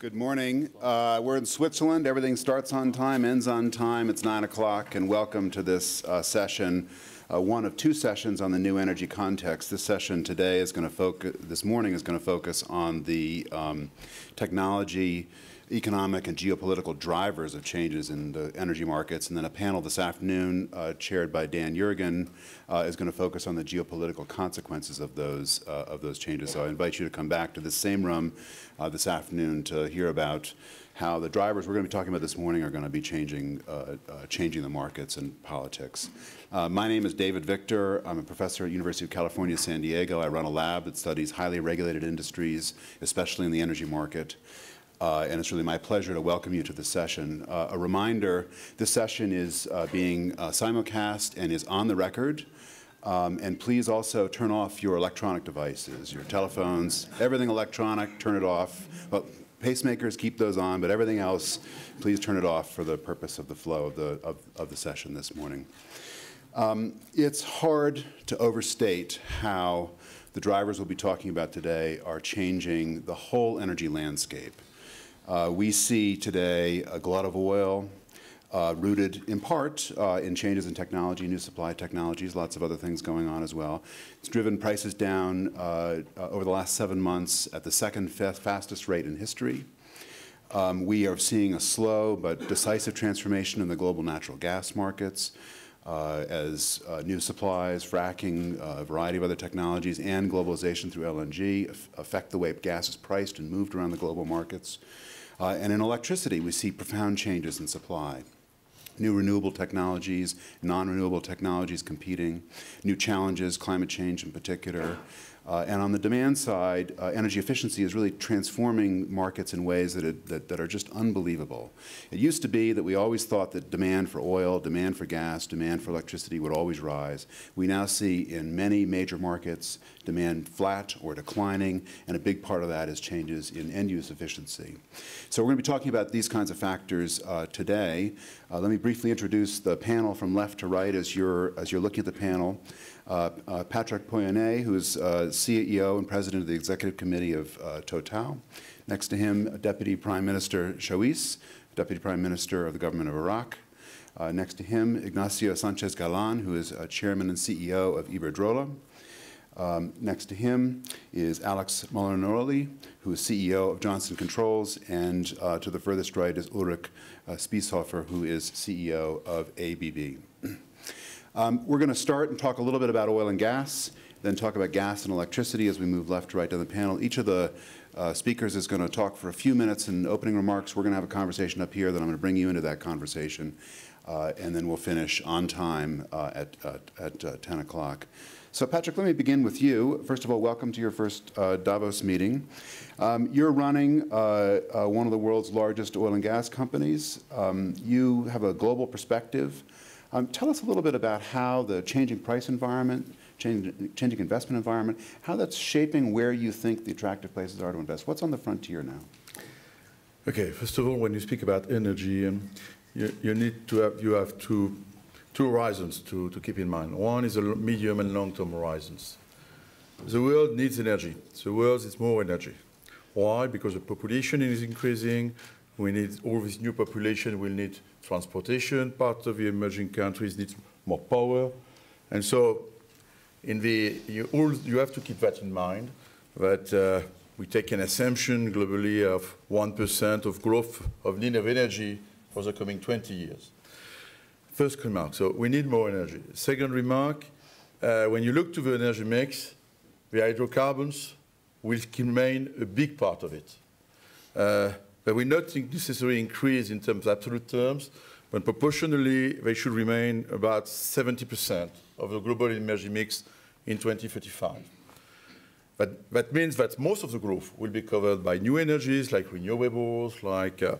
Good morning. Uh, we're in Switzerland. Everything starts on time, ends on time. It's 9 o'clock, and welcome to this uh, session, uh, one of two sessions on the new energy context. This session today is going to focus, this morning is going to focus on the um, technology economic and geopolitical drivers of changes in the energy markets. And then a panel this afternoon, uh, chaired by Dan Yergin, uh, is going to focus on the geopolitical consequences of those uh, of those changes. So I invite you to come back to the same room uh, this afternoon to hear about how the drivers we're going to be talking about this morning are going to be changing uh, uh, changing the markets and politics. my name is David Victor. I'm a professor at University of California, San Diego. I run a lab that studies highly regulated industries, especially in the energy market. Uh, and it's really my pleasure to welcome you to the session. Uh, a reminder, this session is uh, being uh, simulcast and is on the record. Um, and please also turn off your electronic devices, your telephones, everything electronic, turn it off. Well, pacemakers, keep those on, but everything else, please turn it off for the purpose of the flow of the, of, of the session this morning. Um, it's hard to overstate how the drivers we'll be talking about today are changing the whole energy landscape. Uh, we see today a glut of oil uh, rooted in part uh, in changes in technology, new supply technologies, lots of other things going on as well. It's driven prices down uh, uh, over the last seven months at the second fastest rate in history. Um, we are seeing a slow but decisive transformation in the global natural gas markets. Uh, as uh, new supplies, fracking, uh, a variety of other technologies, and globalization through LNG affect the way gas is priced and moved around the global markets. Uh, and in electricity, we see profound changes in supply. New renewable technologies, non-renewable technologies competing, new challenges, climate change in particular, uh, and on the demand side, uh, energy efficiency is really transforming markets in ways that, it, that, that, are just unbelievable. It used to be that we always thought that demand for oil, demand for gas, demand for electricity would always rise. We now see in many major markets demand flat or declining, and a big part of that is changes in end-use efficiency. So we're going to be talking about these kinds of factors uh, today. Uh, let me briefly introduce the panel from left to right as you're, as you're looking at the panel. Uh, uh, Patrick Pouyanné, who is uh, CEO and President of the Executive Committee of Total. Next to him, Deputy Prime Minister Shaways, Deputy Prime Minister of the Government of Iraq. Uh, next to him, Ignacio Sanchez Galan, who is uh, Chairman and CEO of Iberdrola. Um, next to him is Alex Molinaroli, who is CEO of Johnson Controls, and uh, to the furthest right is Ulrich Spiesshofer, who is CEO of ABB. Um, we're going to start and talk a little bit about oil and gas, then talk about gas and electricity as we move left to right down the panel. Each of the uh, speakers is going to talk for a few minutes in opening remarks. We're going to have a conversation up here, then I'm going to bring you into that conversation, uh, and then we'll finish on time uh, at, at uh, 10 o'clock. So Patrick, let me begin with you. First of all, welcome to your first uh, Davos meeting. Um, you're running uh, one of the world's largest oil and gas companies. Um, you have a global perspective. Um, tell us a little bit about how the changing price environment, changing, changing investment environment, how that's shaping where you think the attractive places are to invest. What's on the frontier now? Okay, first of all, when you speak about energy, um, you, you, need to have, you have two, two horizons to, to keep in mind. One is a medium and long-term horizons. The world needs energy. The world needs more energy. Why? Because the population is increasing. We need all this new population will need transportation. Part of the emerging countries needs more power. And so in the, you, all, you have to keep that in mind, that uh, we take an assumption globally of 1% of growth of need of energy for the coming 20 years. First remark, so we need more energy. Second remark, uh, when you look to the energy mix, the hydrocarbons will remain a big part of it. Uh, but will not necessarily increase in terms of absolute terms, but proportionally they should remain about 70% of the global energy mix in 2035. But that means that most of the growth will be covered by new energies like renewables, like uh,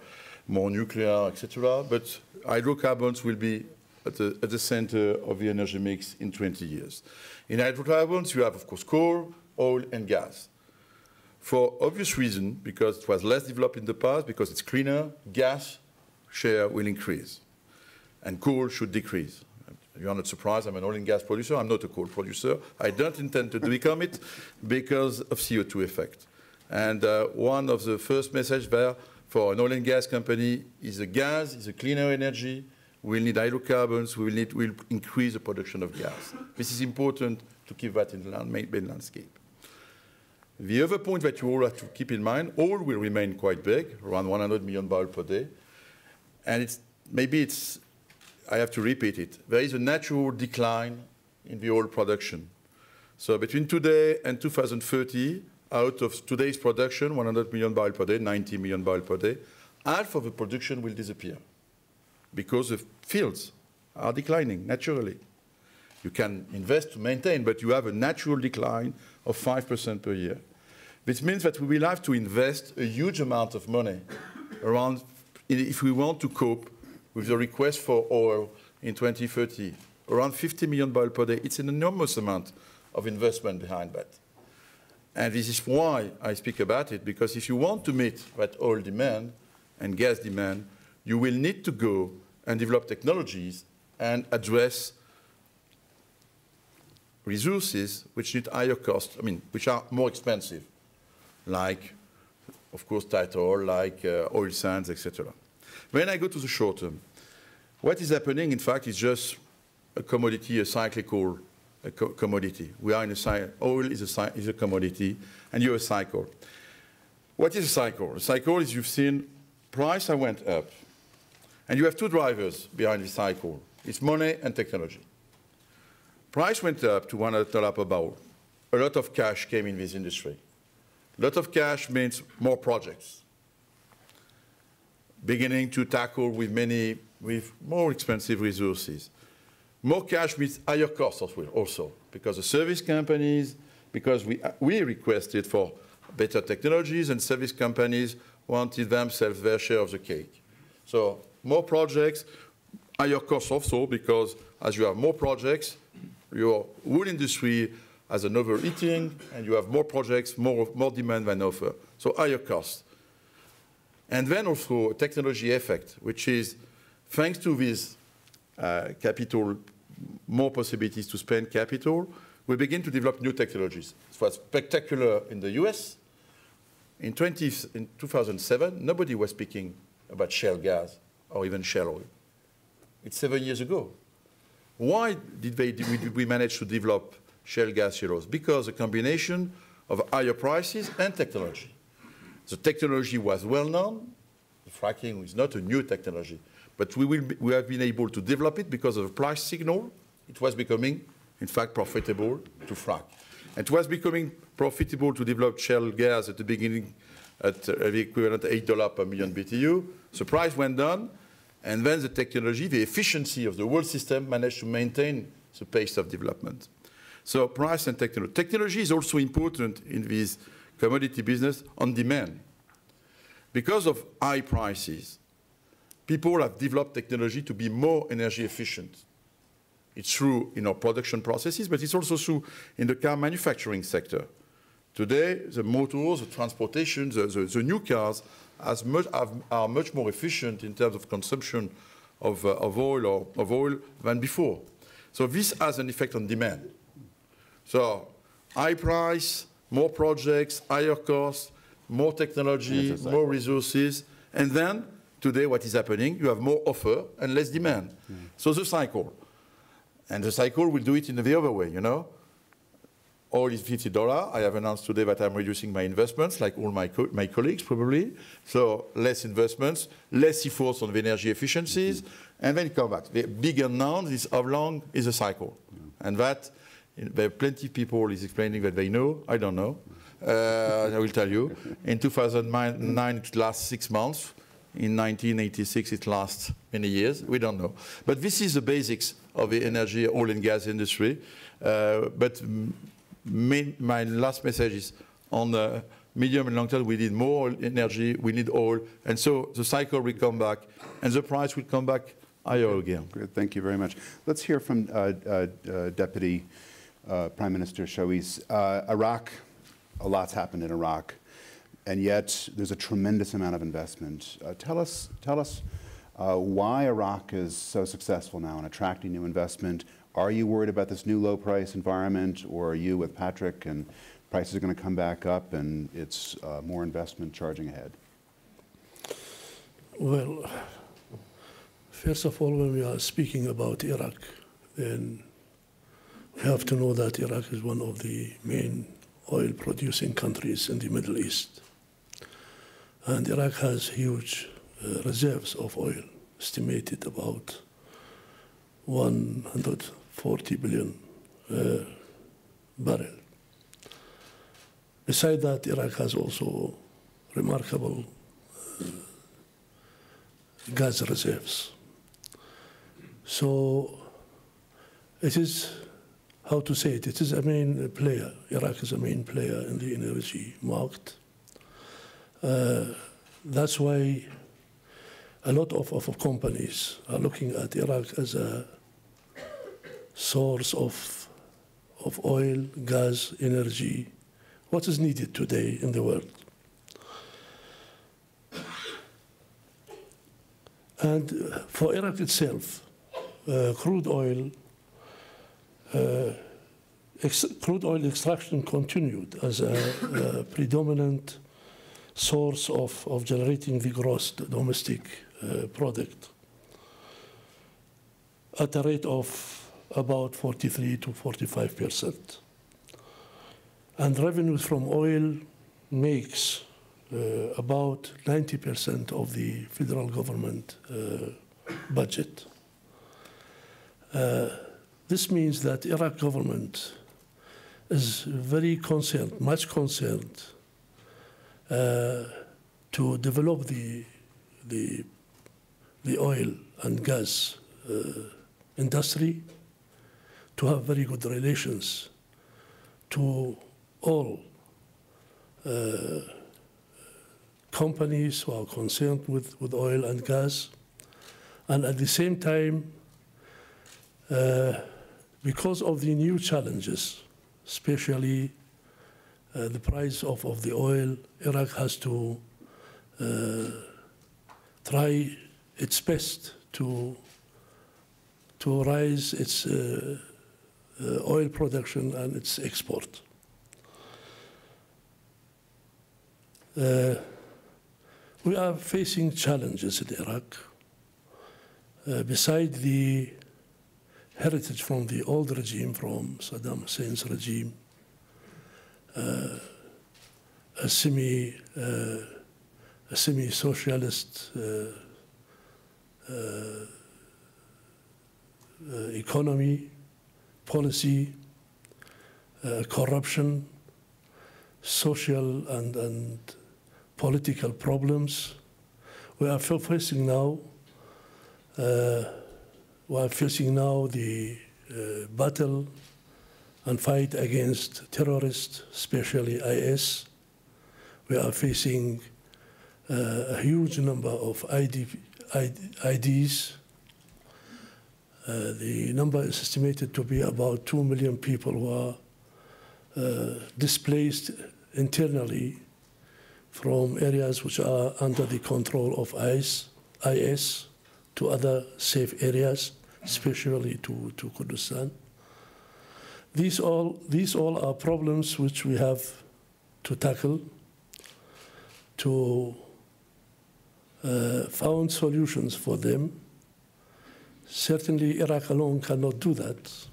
more nuclear, etc. But hydrocarbons will be at the, at the, center of the energy mix in 20 years. In hydrocarbons, you have, of course, coal, oil, and gas. For obvious reason, because it was less developed in the past, because it's cleaner, gas share will increase, and coal should decrease. You're not surprised, I'm an oil and gas producer, I'm not a coal producer. I don't intend to become it because of CO2 effect. And uh, one of the first messages there for an oil and gas company is the gas is a cleaner energy. We'll need hydrocarbons. We will need we'll increase the production of gas. This is important to keep that in the land, main landscape. The other point that you all have to keep in mind, oil will remain quite big, around 100 million barrels per day. And it's, maybe it's, I have to repeat it, there is a natural decline in the oil production. So between today and 2030, out of today's production, 100 million barrels per day, 90 million barrels per day, half of the production will disappear because the fields are declining naturally. You can invest to maintain, but you have a natural decline of 5% per year. This means that we will have to invest a huge amount of money around if we want to cope with the request for oil in 2030. Around 50 million barrels per day. It's an enormous amount of investment behind that. And this is why I speak about it, because if you want to meet that oil demand and gas demand, you will need to go and develop technologies and address resources which need higher cost, I mean, which are more expensive, like, of course, oil, like uh, oil sands, etc. When I go to the short term, what is happening, in fact, is just a commodity, a cyclical a co commodity. We are in a cycle. oil is a, is a commodity, and you're a cycle. What is a cycle? A cycle is you've seen price went up, and you have two drivers behind the cycle. It's money and technology. Price went up to $100 per barrel. A lot of cash came in this industry. Lot of cash means more projects. Beginning to tackle with many, with more expensive resources. More cash means higher costs also, because the service companies, because we, we requested for better technologies and service companies wanted themselves their share of the cake. So more projects, higher costs also, because as you have more projects, your wool industry has an overeating, and you have more projects, more, more demand than offer. So higher costs. And then also a technology effect, which is thanks to this uh, capital, more possibilities to spend capital, we begin to develop new technologies. It was spectacular in the US. In, 20, in 2007, nobody was speaking about shale gas or even shale oil. It's seven years ago. Why did, they, did we manage to develop shale gas heroes? Because a combination of higher prices and technology. The technology was well known. The fracking is not a new technology. But we, will be, we have been able to develop it because of a price signal. It was becoming, in fact, profitable to frack. And it was becoming profitable to develop shale gas at the beginning at uh, the equivalent $8 per million BTU. The price went down, and then the technology, the efficiency of the world system managed to maintain the pace of development. So price and technology. Technology is also important in this commodity business on demand. Because of high prices, people have developed technology to be more energy efficient. It's true in our production processes, but it's also true in the car manufacturing sector. Today, the motors, the transportation, the, the, the new cars much, are much more efficient in terms of consumption of, uh, of, oil or of oil than before. So this has an effect on demand. So high price, more projects, higher costs, more technology, more resources, and then today what is happening, you have more offer and less demand. Mm. So the cycle. And the cycle will do it in the other way, you know? oil is $50. I have announced today that I'm reducing my investments, like all my, co my colleagues probably. So less investments, less efforts on the energy efficiencies, mm -hmm. and then come back. The big unknown is how long is the cycle. Yeah. And that, there are plenty of people is explaining that they know. I don't know. Uh, I will tell you. In 2009, it lasts six months. In 1986, it lasts many years. We don't know. But this is the basics of the energy, oil and gas industry. Uh, but main, my last message is on the medium and long term, we need more energy, we need oil, and so the cycle will come back, and the price will come back higher again. Great, thank you very much. Let's hear from uh, uh, uh, Deputy Prime Minister Shaways. Uh, Iraq, a lot's happened in Iraq, and yet there's a tremendous amount of investment. Uh, tell us, tell us why Iraq is so successful now in attracting new investment, are you worried about this new low price environment, or are you with Patrick and prices are going to come back up and it's uh, more investment charging ahead? Well, first of all, when we are speaking about Iraq, then have to know that Iraq is one of the main oil producing countries in the Middle East. And Iraq has huge uh, reserves of oil, estimated about 140 billion uh, barrel. Beside that, Iraq has also remarkable uh, gas reserves. So it is, how to say it, it is a main player. Iraq is a main player in the energy market. Uh, that's why a lot of, of companies are looking at Iraq as a source of, of oil, gas, energy, what is needed today in the world. And for Iraq itself, uh, crude oil, crude oil extraction continued as a, a predominant source of, of generating the gross domestic uh, product at a rate of about 43 to 45 percent. And revenues from oil makes uh, about 90 percent of the federal government uh, budget. This means that Iraq government is very concerned, much concerned, uh, to develop the, the, the oil and gas uh, industry, to have very good relations to all uh, companies who are concerned with, with oil and gas, and at the same time, uh, because of the new challenges, especially uh, the price of, of the oil, Iraq has to uh, try its best to, to rise its uh, uh, oil production and its export. Uh, we are facing challenges in Iraq. Uh, beside the heritage from the old regime, from Saddam Hussein's regime, uh, a semi uh, a semi-socialist uh, uh, uh, economy, policy, corruption, social and, and political problems. We are facing now we are facing now the uh, battle and fight against terrorists, especially IS. We are facing uh, a huge number of ID, IDs. Uh, the number is estimated to be about 2 million people who are uh, displaced internally from areas which are under the control of IS, IS to other safe areas especially to, to Kurdistan. These all, these all are problems which we have to tackle, to uh, found solutions for them. Certainly, Iraq alone cannot do that.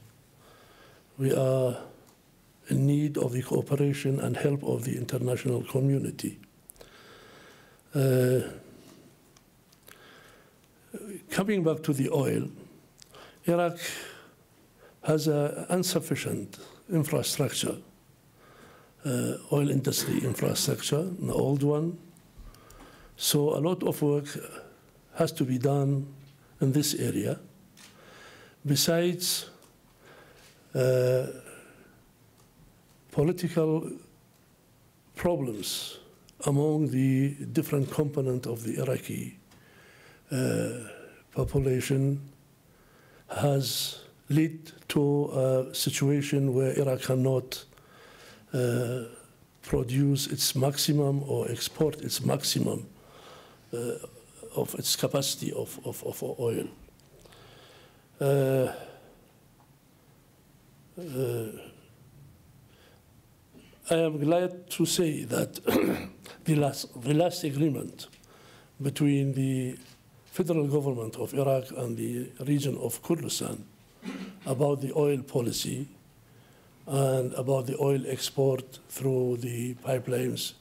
We are in need of the cooperation and help of the international community. Uh, coming back to the oil, Iraq has an insufficient infrastructure, uh, oil industry infrastructure, an old one. So a lot of work has to be done in this area. Besides uh, political problems among the different component of the Iraqi uh, population, has led to a situation where Iraq cannot uh, produce its maximum or export its maximum uh, of its capacity of, of, of oil. Uh, uh I am glad to say that the, last, the last agreement between the federal government of Iraq and the region of Kurdistan about the oil policy and about the oil export through the pipelines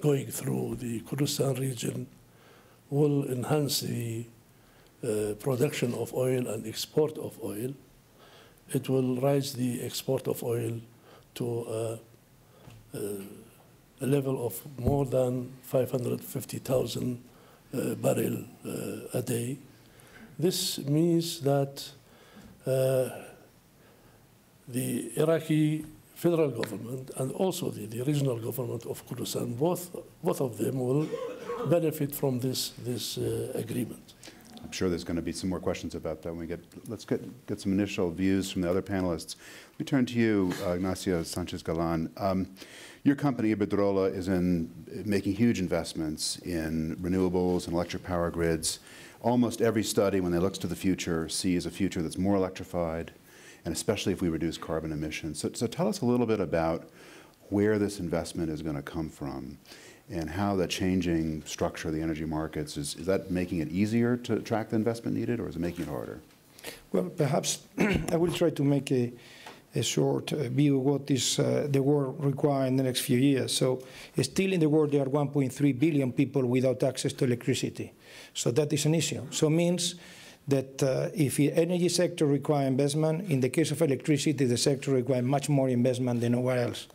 going through the Kurdistan region will enhance the uh, production of oil and export of oil. It will raise the export of oil to uh, uh, a level of more than 550,000 uh, barrel uh, a day. This means that uh, the Iraqi federal government and also the, the regional government of Kurdistan, both, both of them will benefit from this, this uh, agreement. I'm sure there's going to be some more questions about that when we get, let's get, get some initial views from the other panelists. Let me turn to you, uh, Ignacio Sanchez Galan. Um, your company, Iberdrola, is in making huge investments in renewables and electric power grids. Almost every study, when they looks to the future, sees a future that's more electrified, and especially if we reduce carbon emissions. So, so tell us a little bit about where this investment is going to come from and how the changing structure of the energy markets is, is that making it easier to attract the investment needed or is it making it harder? Well, perhaps I will try to make a, a short uh, view of what is uh, the world require in the next few years. So still in the world there are 1.3 billion people without access to electricity. So that is an issue. So it means that uh, if the energy sector require investment, in the case of electricity, the sector require much more investment than nowhere else.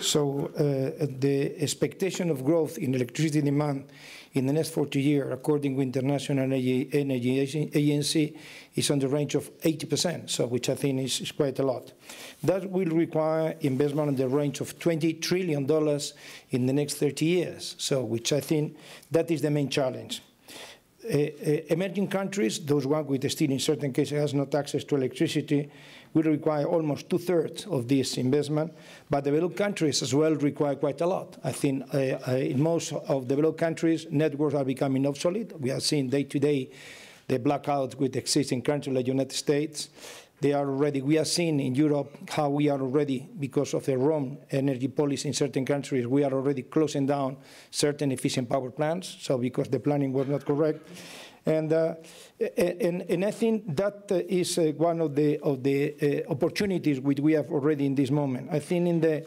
So uh, the expectation of growth in electricity demand in the next 40 years, according to International Energy, Energy Agency, is on the range of 80%, so which I think is, is, quite a lot. That will require investment in the range of $20 trillion in the next 30 years, so which I think that is the main challenge. Uh, uh, emerging countries, those ones with still in certain cases has not access to electricity, will require almost two-thirds of this investment, but developed countries as well require quite a lot. I think uh, in most of developed countries, networks are becoming obsolete. We are seeing day-to-day the blackouts with existing countries like the United States. They are already, we are seeing in Europe how we are already, because of the wrong energy policy in certain countries, we are already closing down certain efficient power plants, so because the planning was not correct. And, uh, and, and, I think that uh, is uh, one of the, of the uh, opportunities which we have already in this moment. I think in the,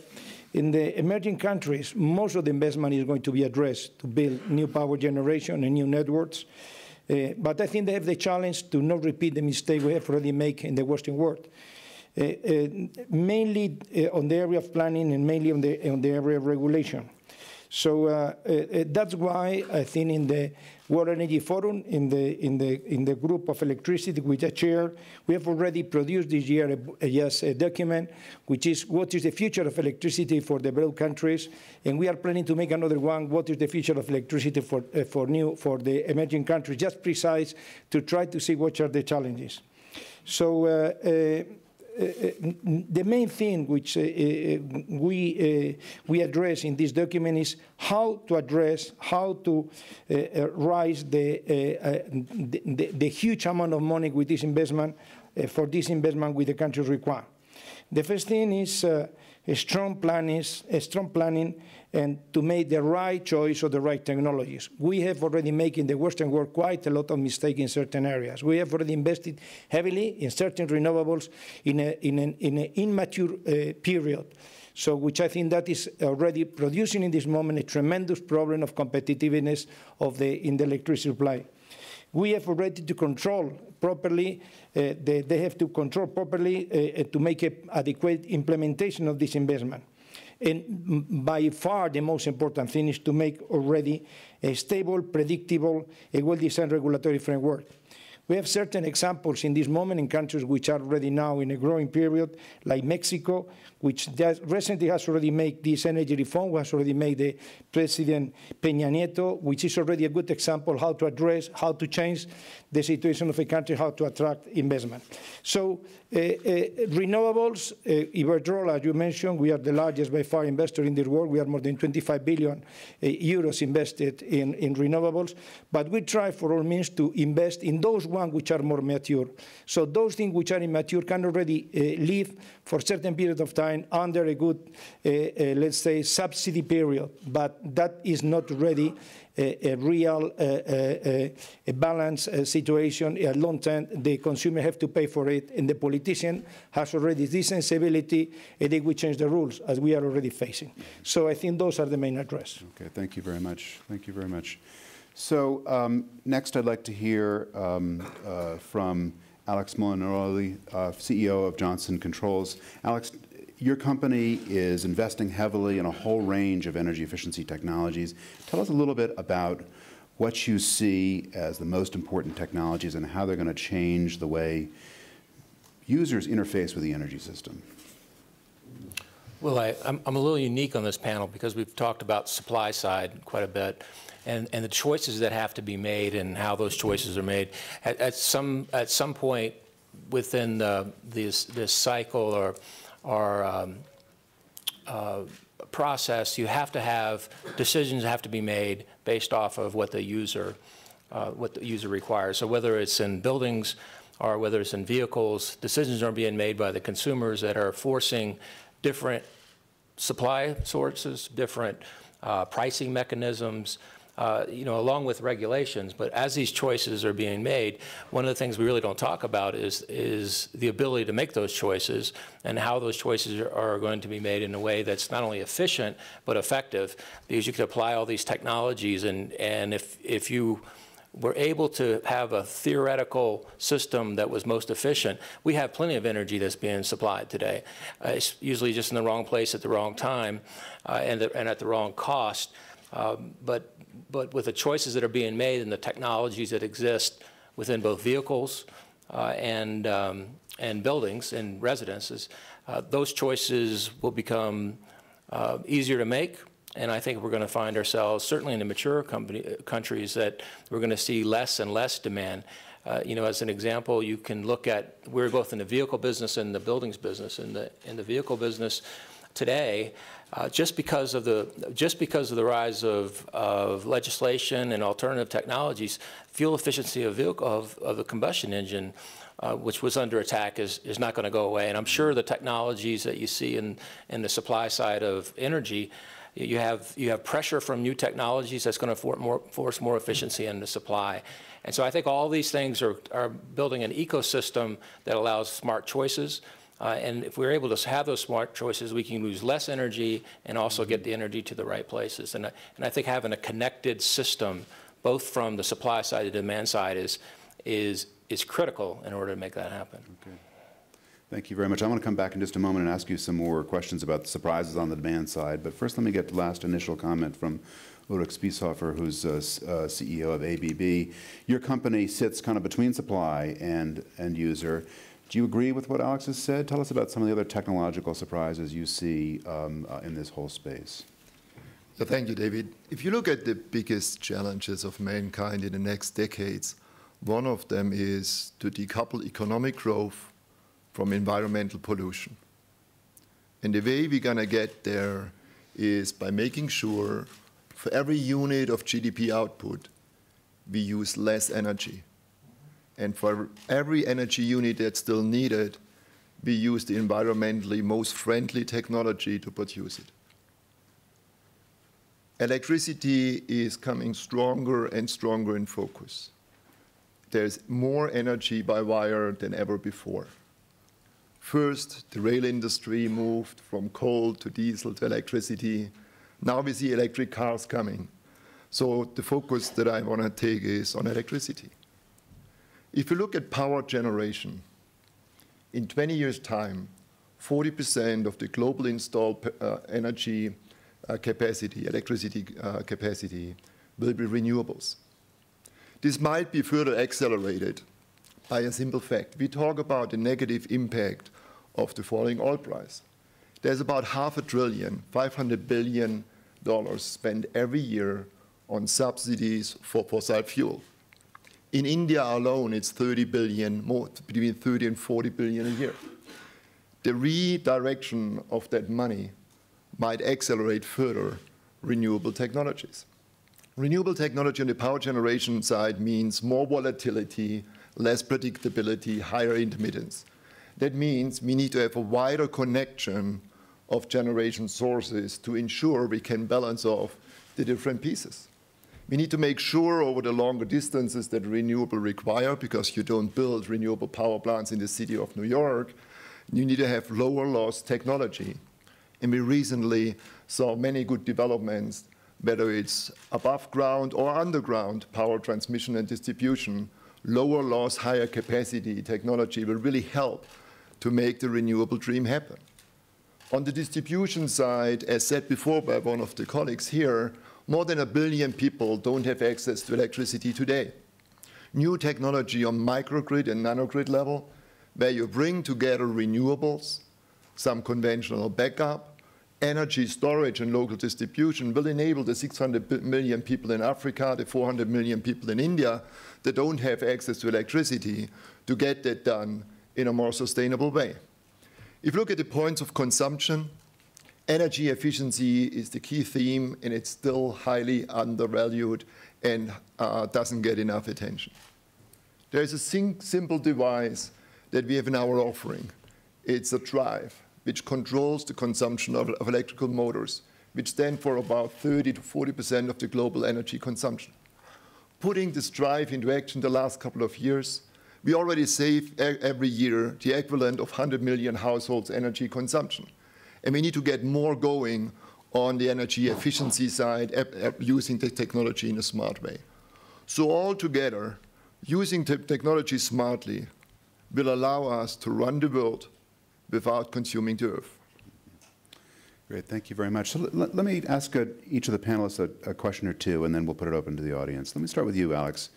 in the emerging countries, most of the investment is going to be addressed to build new power generation and new networks. Uh, but I think they have the challenge to not repeat the mistake we have already made in the Western world. Uh, uh, mainly on the area of planning and mainly on the, on the area of regulation. So uh, uh, that's why I think in the World Energy Forum, in the, in the, in the group of electricity which I chair, we have already produced this year a, a, yes, a document which is what is the future of electricity for the developed countries, and we are planning to make another one, what is the future of electricity for, uh, for, new, for the emerging countries, just precise to try to see what are the challenges. So uh, uh, the main thing which uh, uh we, uh, we address in this document is how to address, how to uh, raise the, the, the, huge amount of money with this investment, for this investment with the countries require. The first thing is strong planning, a strong planning and to make the right choice of the right technologies. We have already made in the Western world quite a lot of mistakes in certain areas. We have already invested heavily in certain renewables in, in, an, in an immature uh, period. So, which I think that is already producing in this moment a tremendous problem of competitiveness of the, in the electricity supply. We have already to control properly, uh, they, they, have to control properly uh, uh to make an adequate implementation of this investment. And by far the most important thing is to make already a stable, predictable, a well-designed regulatory framework. We have certain examples in this moment in countries which are already now in a growing period, like Mexico, which recently has already made this energy reform, has already made the President Peña Nieto, which is already a good example how to address, how to change the situation of a country, how to attract investment. So uh, uh, renewables, uh, Iberdrola, as you mentioned, we are the largest by far investor in the world. We are more than 25 billion uh, euros invested in, in renewables. But we try for all means to invest in those ones which are more mature. So those things which are immature can already uh, live for a certain period of time under a good, uh, let's say, subsidy period. But that is not ready a, a real a balanced situation. At long term, the consumer have to pay for it, and the politician has already this sensibility, and they will change the rules as we are already facing. So I think those are the main address. Okay, thank you very much. Thank you very much. So um, next, I'd like to hear um, uh, from Alex Molinaroli, uh, CEO of Johnson Controls. Alex, your company is investing heavily in a whole range of energy efficiency technologies. Tell us a little bit about what you see as the most important technologies and how they're going to change the way users interface with the energy system. Well, I, am a little unique on this panel because we've talked about supply side quite a bit and, and the choices that have to be made and how those choices are made. At, at some, at some point within the, this, this cycle or, or um, uh, process, you have to have decisions have to be made based off of what the user, uh, what the user requires. So whether it's in buildings or whether it's in vehicles, decisions are being made by the consumers that are forcing different supply sources, different uh, pricing mechanisms, uh, you know, along with regulations. But as these choices are being made, one of the things we really don't talk about is is the ability to make those choices and how those choices are, are going to be made in a way that's not only efficient but effective. Because you can apply all these technologies, and and if if you were able to have a theoretical system that was most efficient, we have plenty of energy that's being supplied today. Uh, it's usually just in the wrong place at the wrong time uh, and, the, and, at the wrong cost. Um, but but with the choices that are being made and the technologies that exist within both vehicles uh, and, um, and buildings and residences, uh, those choices will become uh, easier to make. And I think we're going to find ourselves, certainly in the mature company, uh, countries, that we're going to see less and less demand. Uh, you know, as an example, you can look at, we're both in the vehicle business and the buildings business. In the, in the vehicle business today, uh, just because of the just because of the rise of, of legislation and alternative technologies, fuel efficiency of vehicle of, of the combustion engine, uh, which was under attack, is is not going to go away. And I'm sure the technologies that you see in in the supply side of energy. You have you have pressure from new technologies that's going to for more, force more efficiency in the supply, and so I think all these things are are building an ecosystem that allows smart choices, uh, and if we're able to have those smart choices, we can use less energy and also get the energy to the right places. And, and I think having a connected system, both from the supply side and the demand side, is, is, is critical in order to make that happen. Okay. Thank you very much. I want to come back in just a moment and ask you some more questions about the surprises on the demand side. But first, let me get the last initial comment from Ulrich Spiesshofer, who's uh, uh, CEO of ABB. Your company sits kind of between supply and end user. Do you agree with what Alex has said? Tell us about some of the other technological surprises you see um, uh, in this whole space. So thank you, David. If you look at the biggest challenges of mankind in the next decades, one of them is to decouple economic growth from environmental pollution. And the way we're going to get there is by making sure for every unit of GDP output, we use less energy. And for every energy unit that's still needed, we use the environmentally most friendly technology to produce it. Electricity is coming stronger and stronger in focus. There's more energy by wire than ever before. First, the rail industry moved from coal to diesel to electricity. Now we see electric cars coming. So the focus that I want to take is on electricity. If you look at power generation, in 20 years' time, 40% of the global installed uh, energy uh, capacity, electricity uh, capacity, will be renewables. This might be further accelerated by a simple fact. We talk about the negative impact of the falling oil price. There's about half a trillion, 500 billion dollars spent every year on subsidies for fossil fuel. In India alone, it's 30 billion, more, between 30 and 40 billion a year. The redirection of that money might accelerate further renewable technologies. Renewable technology on the power generation side means more volatility, less predictability, higher intermittence. That means we need to have a wider connection of generation sources to ensure we can balance off the different pieces. We need to make sure over the longer distances that renewable require, because you don't build renewable power plants in the city of New York, you need to have lower loss technology. And we recently saw many good developments, whether it's above ground or underground power transmission and distribution, lower loss, higher capacity technology will really help to make the renewable dream happen. On the distribution side, as said before by one of the colleagues here, more than a billion people don't have access to electricity today. New technology on microgrid and nanogrid level, where you bring together renewables, some conventional backup, energy storage and local distribution will enable the 600 million people in Africa, the 400 million people in India that don't have access to electricity to get that done in a more sustainable way. If you look at the points of consumption, energy efficiency is the key theme, and it's still highly undervalued and uh, doesn't get enough attention. There is a simple device that we have in our offering. It's a drive which controls the consumption of, of electrical motors, which stand for about 30 to 40% of the global energy consumption. Putting this drive into action the last couple of years, we already save every year the equivalent of 100 million households' energy consumption. And we need to get more going on the energy efficiency side, using the technology in a smart way. So altogether, using te technology smartly will allow us to run the world without consuming the earth. Great, thank you very much. So let, let me ask a, each of the panelists a, a, question or two, and then we'll put it open to the audience. Let me start with you, Alex.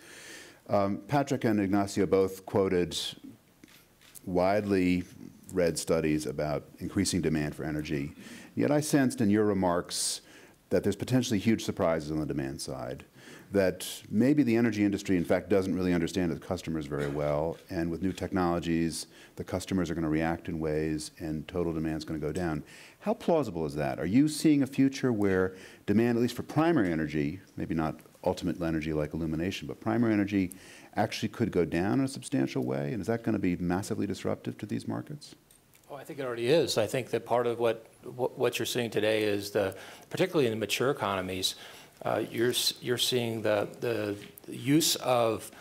Um, Patrick and Ignacio both quoted widely read studies about increasing demand for energy. Yet I sensed in your remarks that there's potentially huge surprises on the demand side, that maybe the energy industry, in fact, doesn't really understand its customers very well, and with new technologies, the customers are going to react in ways and total demand is going to go down. How plausible is that? Are you seeing a future where demand, at least for primary energy, maybe not ultimate energy like illumination, but primary energy actually could go down in a substantial way? And is that going to be massively disruptive to these markets? Oh, I think it already is. I think that part of what what you're seeing today is the, particularly in the mature economies, uh, you're you're seeing the the use of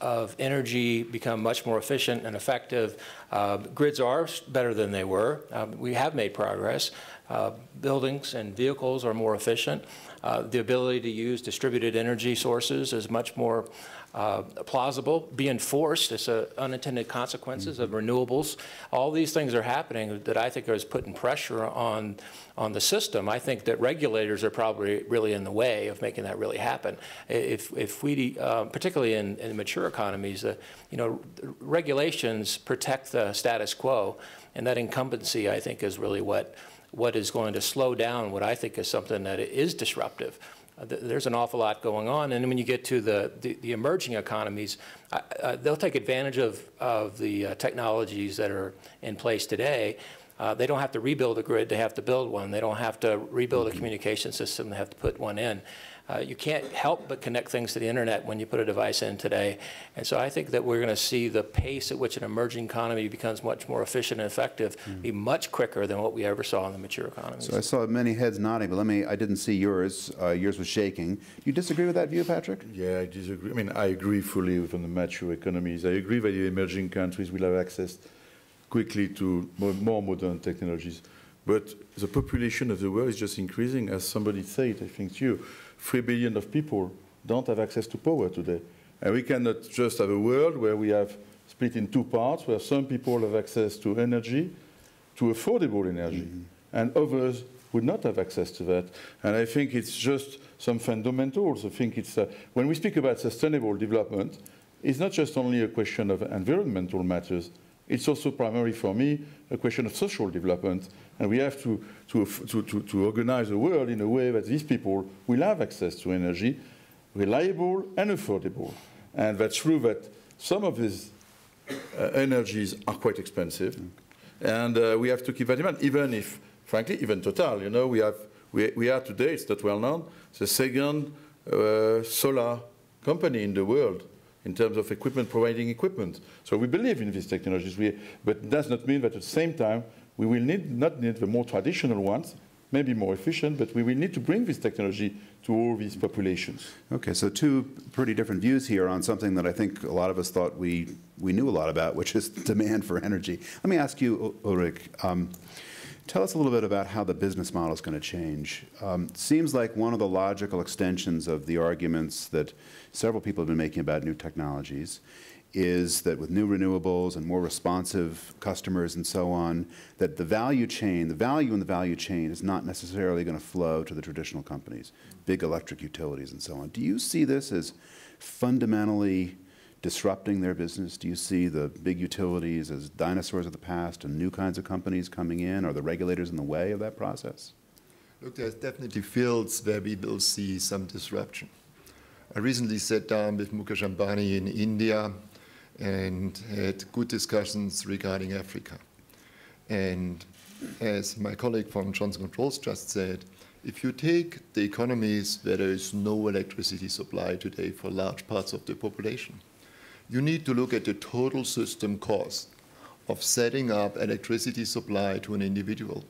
of energy become much more efficient and effective. Uh, grids are better than they were. Uh, we have made progress. Uh, buildings and vehicles are more efficient. Uh, the ability to use distributed energy sources is much more uh, plausible, be enforced as unintended consequences mm -hmm. of renewables. All these things are happening that I think is putting pressure on on the system. I think that regulators are probably really in the way of making that really happen. If if we, uh, particularly in, in mature economies, uh, you know, regulations protect the status quo, and that incumbency I think is really what what is going to slow down what I think is something that is disruptive. Uh, there's an awful lot going on, and when you get to the, the, the emerging economies, they'll take advantage of, of the uh, technologies that are in place today. Uh, they don't have to rebuild a grid, they have to build one. They don't have to rebuild a mm-hmm. communication system, they have to put one in. Uh, you can't help but connect things to the internet when you put a device in today. And so I think that we're going to see the pace at which an emerging economy becomes much more efficient and effective mm. be much quicker than what we ever saw in the mature economies. So I saw many heads nodding, but let me, I didn't see yours. Uh, yours was shaking. You disagree with that view, Patrick? Yeah, I disagree. I mean, I agree fully with the mature economies. I agree that the emerging countries will have access quickly to more, modern technologies. But the population of the world is just increasing, as somebody said, I think you. 3 billion of people don't have access to power today. And we cannot just have a world where we have split in two parts, where some people have access to energy, to affordable energy, mm -hmm. and others would not have access to that. And I think it's just some fundamentals. I think it's, uh, when we speak about sustainable development, it's not just only a question of environmental matters, it's also primarily for me a question of social development and we have to, to, to, to, to organize the world in a way that these people will have access to energy, reliable and affordable. And that's true that some of these uh, energies are quite expensive. And uh, we have to keep that in mind, even if, frankly, even Total, you know, we, have, we, we are today, it's not well known, the second uh, solar company in the world in terms of equipment, providing equipment. So we believe in these technologies, we, but it does not mean that at the same time we will need, not need the more traditional ones, maybe more efficient, but we will need to bring this technology to all these populations. Okay, so two pretty different views here on something that I think a lot of us thought we, we knew a lot about, which is demand for energy. Let me ask you, Ulrich, um, tell us a little bit about how the business model is going to change. Um, seems like one of the logical extensions of the arguments that several people have been making about new technologies is that with new renewables and more responsive customers and so on, that the value chain, the value in the value chain is not necessarily going to flow to the traditional companies, big electric utilities and so on. Do you see this as fundamentally disrupting their business? Do you see the big utilities as dinosaurs of the past and new kinds of companies coming in? Are the regulators in the way of that process? Look, there's definitely fields where we will see some disruption. I recently sat down with Mukesh Ambani in India and had good discussions regarding Africa. And as my colleague from Johnson Controls just said, if you take the economies where there is no electricity supply today for large parts of the population, you need to look at the total system cost of setting up electricity supply to an individual.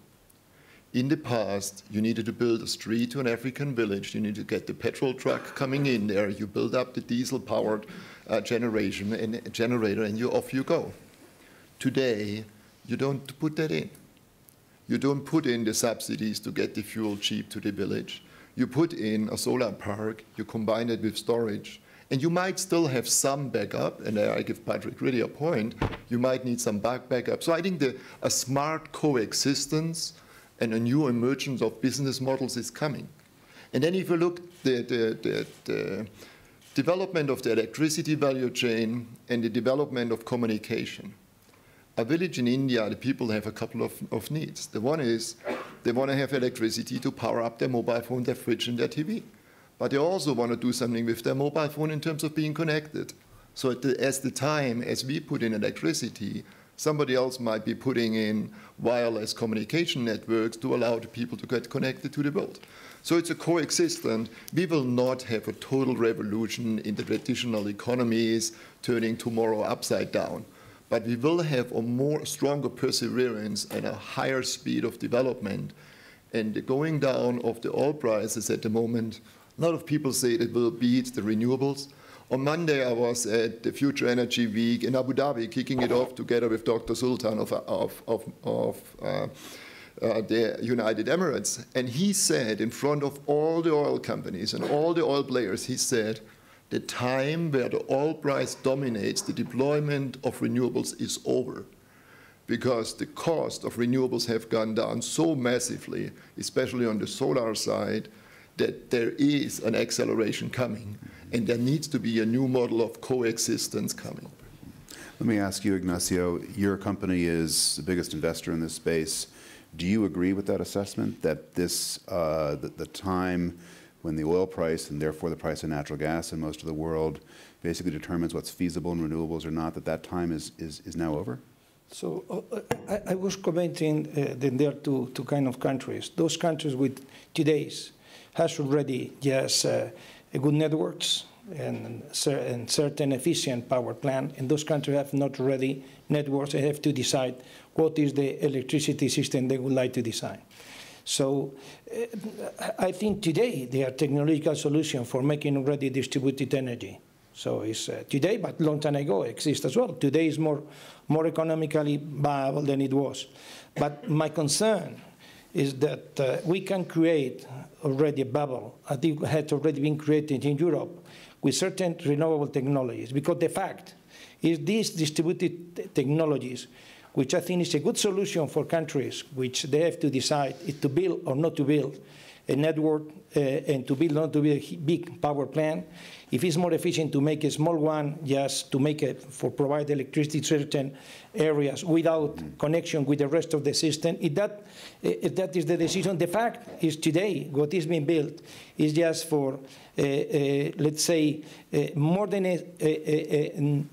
In the past, you needed to build a street to an African village. You need to get the petrol truck coming in there. You build up the diesel-powered uh, generation and generator, and you off you go. Today, you don't put that in. You don't put in the subsidies to get the fuel cheap to the village. You put in a solar park. You combine it with storage. And you might still have some backup, and I give Patrick really a point. You might need some back backup. So I think the, a smart coexistence and a new emergence of business models is coming. And then if you look the, the, the, the development of the electricity value chain and the development of communication. A village in India, the people have a couple of, of needs. The one is they want to have electricity to power up their mobile phone, their fridge, and their TV. But they also want to do something with their mobile phone in terms of being connected. So the, as the time as we put in electricity, Somebody else might be putting in wireless communication networks to allow the people to get connected to the world. So it's a coexistence. We will not have a total revolution in the traditional economies turning tomorrow upside down. But we will have a more stronger perseverance and a higher speed of development. And the going down of the oil prices at the moment, a lot of people say it will beat the renewables. On Monday, I was at the Future Energy Week in Abu Dhabi, kicking it off together with Dr. Sultan of, of, of, of uh, uh, the United Emirates. And he said, in front of all the oil companies and all the oil players, he said, the time where the oil price dominates the deployment of renewables is over because the cost of renewables have gone down so massively, especially on the solar side, that there is an acceleration coming and there needs to be a new model of coexistence coming. Let me ask you, Ignacio, your company is the biggest investor in this space. Do you agree with that assessment that this, uh, the, the time when the oil price and therefore the price of natural gas in most of the world basically determines what's feasible in renewables or not, that that time is, is, is now over? So uh, I, I, was commenting uh, that there are two, two kind of countries. Those countries with today's has already just uh, good networks and, and, certain efficient power plant, and those countries have not ready networks. They have to decide what is the electricity system they would like to design. So uh, I think today there are technological solutions for making already distributed energy. So it's uh, today, but long time ago exists as well. Today is more, more economically viable than it was. But my concern is that uh, we can create already a bubble. I think had already been created in Europe with certain renewable technologies. Because the fact is these distributed technologies, which I think is a good solution for countries which they have to decide if to build or not to build a network uh, and to build not to build a big power plant, if it's more efficient to make a small one just to make it for provide electricity certain areas without connection with the rest of the system, if that, if that is the decision, the fact is today what is being built is just for, uh, uh, let's say, uh, more than a, a,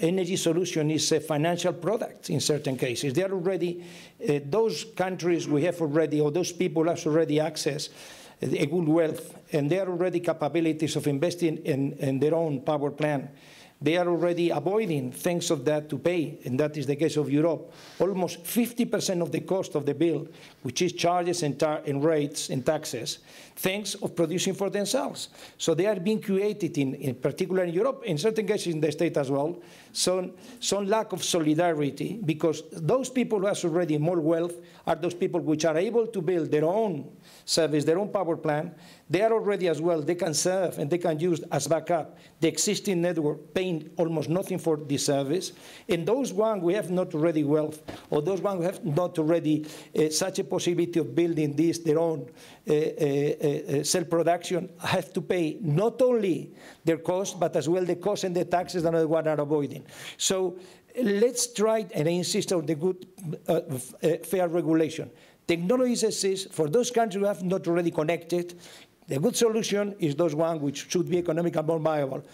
energy solution is a financial product in certain cases. They are already, uh, those countries we have already, or those people have already access a good wealth, and they are already capabilities of investing in, in their own power plant. They are already avoiding things of that to pay, and that is the case of Europe. Almost 50% of the cost of the bill, which is charges and, and rates and taxes, thanks of producing for themselves. So they are being created, in, in particular in Europe, in certain cases in the state as well, some, some lack of solidarity, because those people who have already more wealth are those people which are able to build their own service, their own power plant, they are already as well, they can serve and they can use as backup the existing network, paying almost nothing for the service. And those ones who have not already wealth, or those ones who have not already uh, such a possibility of building this, their own uh, uh, uh, self-production, have to pay not only their cost, but as well the cost and the taxes that one are avoiding. So let's try, and insist on the good, uh, uh, fair regulation. Technologies exist for those countries who have not already connected. The good solution is those ones which should be economically more viable.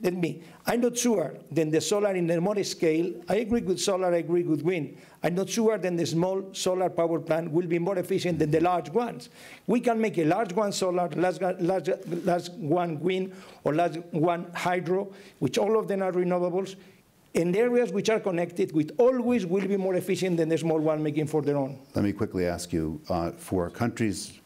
Let me, I'm not sure that the solar in the more scale, I agree with solar, I agree with wind. I'm not sure that the small solar power plant will be more efficient than the large ones. We can make a large one solar, large, large, large one wind, or large one hydro, which all of them are renewables, in areas which are connected, which always will be more efficient than the small one making for their own. Let me quickly ask you, uh, for countries,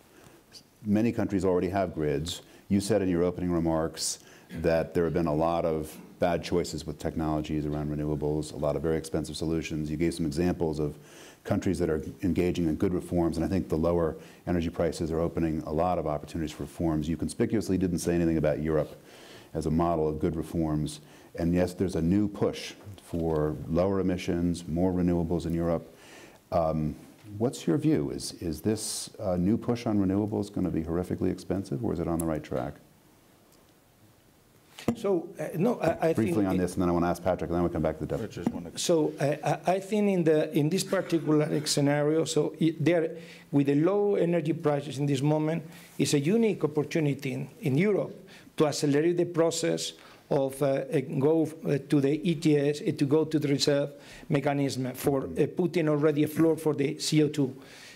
many countries already have grids. You said in your opening remarks that there have been a lot of bad choices with technologies around renewables, a lot of very expensive solutions. You gave some examples of countries that are engaging in good reforms, and I think the lower energy prices are opening a lot of opportunities for reforms. You conspicuously didn't say anything about Europe as a model of good reforms. And yes, there's a new push for lower emissions, more renewables in Europe. Um, what's your view? Is, is this uh, new push on renewables going to be horrifically expensive, or is it on the right track? So, uh, no, I, I Briefly think on this, and then I want to ask Patrick, and then we'll come back to the I deputy. just So uh, I I think in the in this particular scenario, so i- there, with the low energy prices in this moment, is a unique opportunity in, in Europe to accelerate the process of uh, uh, go uh, to the ETS, uh, to go to the reserve mechanism for uh, putting already a floor for the CO2.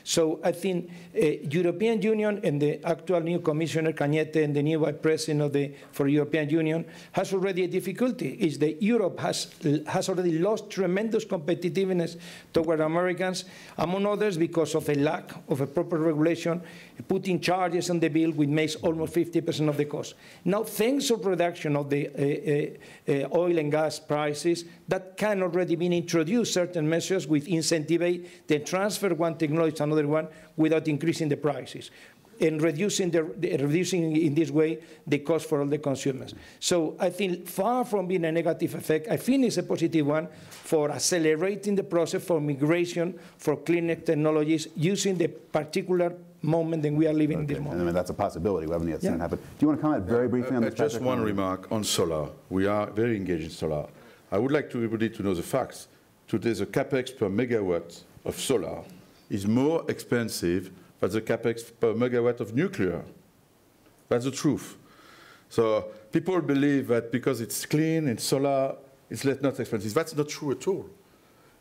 So I think uh, European Union and the actual new Commissioner Cañete and the new Vice President of the for European Union has already a difficulty. Is that Europe has has already lost tremendous competitiveness toward Americans, among others because of a lack of a proper regulation, putting charges on the bill, which makes almost 50% of the cost. Now, thanks to reduction of the uh, uh, oil and gas prices, that can already be introduced certain measures which incentivize the transfer one technology to another one without increasing the prices and reducing, the- reducing in this way the cost for all the consumers. So I think far from being a negative effect, I think it's a positive one for accelerating the process for migration for cleaner technologies using the particular moment that we are living in this moment. And I mean, that's a possibility. We haven't yet seen it happen. Do you want to comment very briefly on Uh, this, Just Patrick? one remark on solar. We are very engaged in solar. I would like to everybody to know the facts. Today, the capex per megawatt of solar is more expensive than the capex per megawatt of nuclear. That's the truth. So people believe that because it's clean and solar, it's less not expensive. That's not true at all.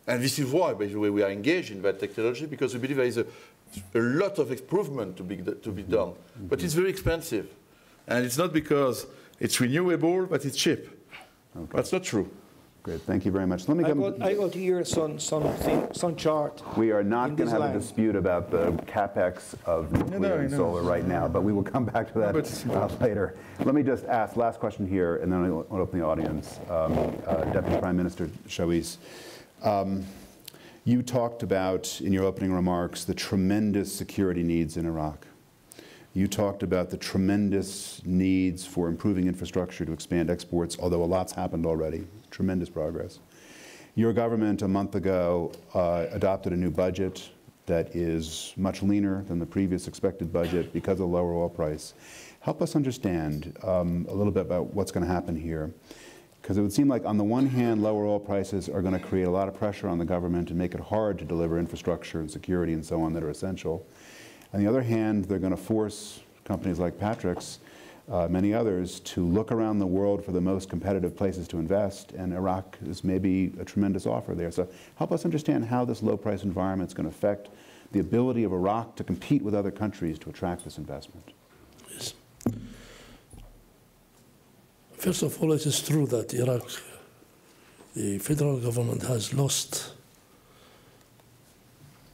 And this is why, by the way, we are engaged in that technology because we believe there is a, a lot of improvement to be, to be done. But it's very expensive. And it's not because it's renewable, but it's cheap. That's not true. Great, thank you very much. Let me I come. got, I got here some, some, thing, some chart. We are not going to have a dispute about the capex of nuclear I and know. solar right now, but we will come back to that but- uh, later. Let me just ask, last question here, and then I'll I'll open the audience. Um, uh, Deputy Prime Minister Shaways, um, you talked about, in your opening remarks, the tremendous security needs in Iraq. You talked about the tremendous needs for improving infrastructure to expand exports, although a lot's happened already, tremendous progress. Your government, a month ago, uh, adopted a new budget that is much leaner than the previous expected budget because of the lower oil price. Help us understand um, a little bit about what's going to happen here. Because it would seem like, on the one hand, lower oil prices are going to create a lot of pressure on the government and make it hard to deliver infrastructure and security and so on that are essential. On the other hand, they're going to force companies like Patrick's, uh, many others, to look around the world for the most competitive places to invest, and Iraq is maybe a tremendous offer there. So help us understand how this low price environment is going to affect the ability of Iraq to compete with other countries to attract this investment. First of all, it is true that Iraq, the federal government has lost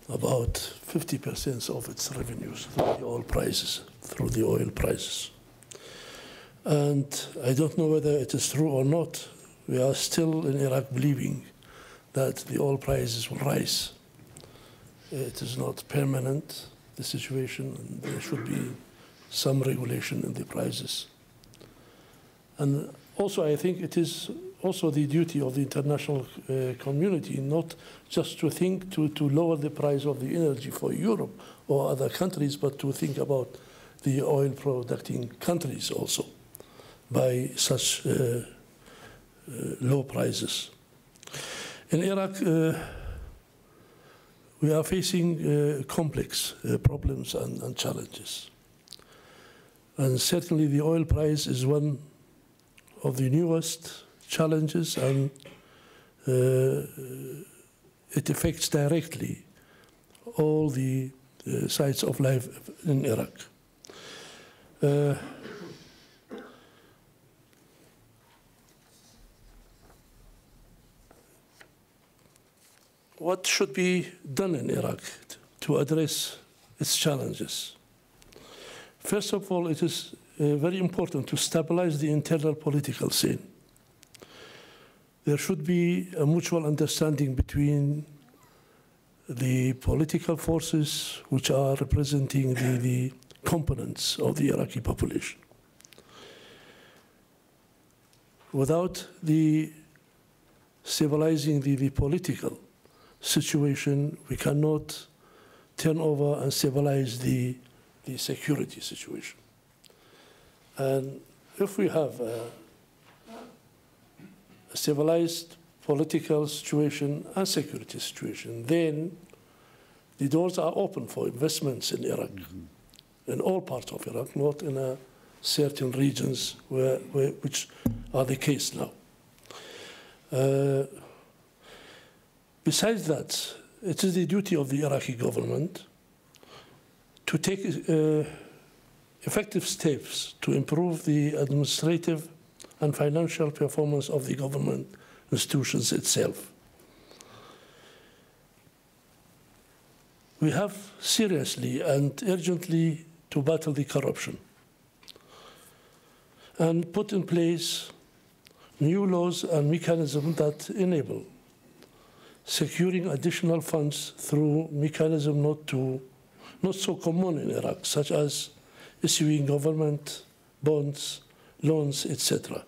about 50% of its revenues through the oil prices, through the oil prices. And I don't know whether it is true or not. We are still in Iraq believing that the oil prices will rise. It is not permanent, the situation, and there should be some regulation in the prices. And also, I think it is also the duty of the international uh, community not just to think to, to lower the price of the energy for Europe or other countries, but to think about the oil producing countries also by such uh, uh, low prices. In Iraq, uh, we are facing uh, complex uh, problems and, and challenges. And certainly the oil price is one of the newest challenges and uh, it affects directly all the uh, sides of life in Iraq. Uh, what should be done in Iraq to address its challenges? First of all, it is Uh, very important to stabilize the internal political scene. There should be a mutual understanding between the political forces which are representing the, the components of the Iraqi population. Without the stabilizing the, the political situation, we cannot turn over and stabilize the, the security situation. And if we have a, a civilized political situation and security situation, then the doors are open for investments in Iraq, in all parts of Iraq, not in a certain regions where, where, which are the case now. Uh, besides that, it is the duty of the Iraqi government to take uh, effective steps to improve the administrative and financial performance of the government institutions itself. We have seriously and urgently to battle the corruption and put in place new laws and mechanisms that enable securing additional funds through mechanisms not, not so common in Iraq, such as issuing government bonds, loans, etc.